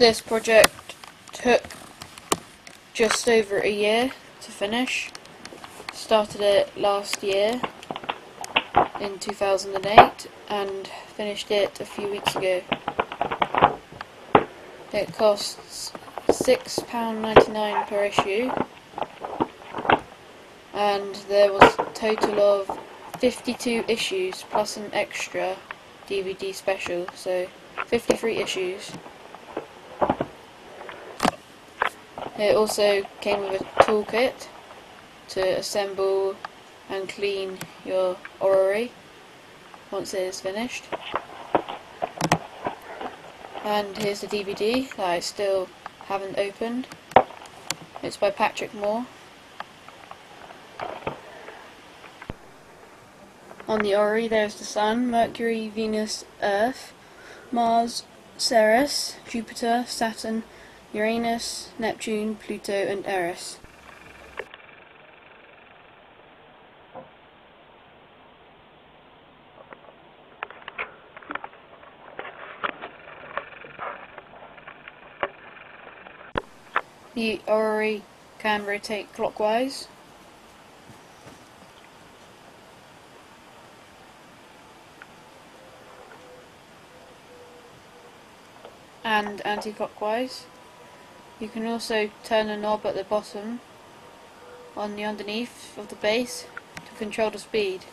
This project took just over a year to finish. Started it last year in 2008 and finished it a few weeks ago. It costs £6.99 per issue and there was a total of 52 issues plus an extra DVD special, so 53 issues. It also came with a toolkit to assemble and clean your orrery once it is finished. And here's the DVD that I still haven't opened. It's by Patrick Moore. On the orrery there's the Sun, Mercury, Venus, Earth, Mars, Ceres, Jupiter, Saturn, Uranus, Neptune, Pluto and Eris. The orrery can rotate clockwise. and anti-clockwise. You can also turn a knob at the bottom on the underneath of the base to control the speed.